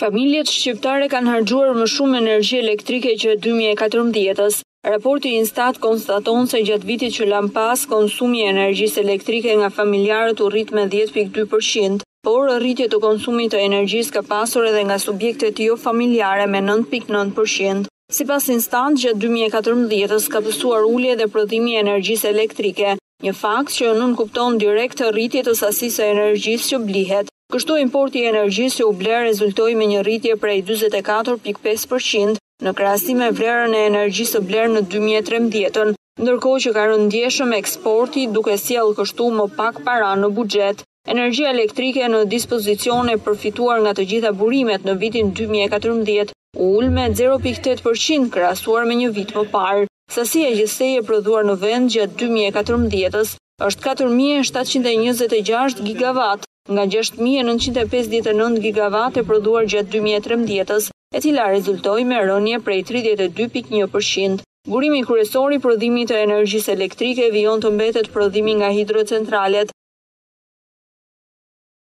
Familjet shqiptare kanë harxhuar më shumë energji elektrike gjatë dy mijë e katërmbëdhjetës. Raporti i INSTAT konstaton se gjatë vitit që lamë pas, konsumi i energjisë elektrike nga familjarët u rrit me dhjetë pikë dy për qind, por rritje të konsumit të energjisë ka pasur edhe nga subjektet jofamiljare me nëntë pikë nëntë për qind. Sipas INSTAT, gjatë dy mijë e katërmbëdhjetës ka pësuar ulje dhe prodhimi i energjisë elektrike, një fakt që nënkupton direkt rritje të sasisë së energjisë që blihet. Kështu, importi i energjisë që u ble rezultoi me një rritje prej dyzet e katër pikë pesë për qind në krahasim me vlerën e energjisë së blerë në dy mijë e trembëdhjetën, ndërkohë që ka rënë ndjeshëm eksporti duke sjellë kështu më pak para në buxhet. Energjia elektrike në dispozicion e përfituar nga të gjitha burimet në vitin dy mijë e katërmbëdhjetë u ul me zero pikë tetë për qind krahasuar me një vit më parë. Sasia gjithsej e prodhuar në vend gjatë dy mijë e katërmbëdhjetës është katër mijë e shtatëqind e njëzet e gjashtë gigavatë nga gjashtë mijë e nëntëqind e pesëdhjetë e nëntë gigavatë e prodhuar gjatë dy mijë e trembëdhjetës, e cila rezultoi me rënie prej tridhjetë e dy pikë një për qind. Burimi kryesor i prodhimit të energjisë elektrike vijon të mbetet prodhimi nga hidrocentralet.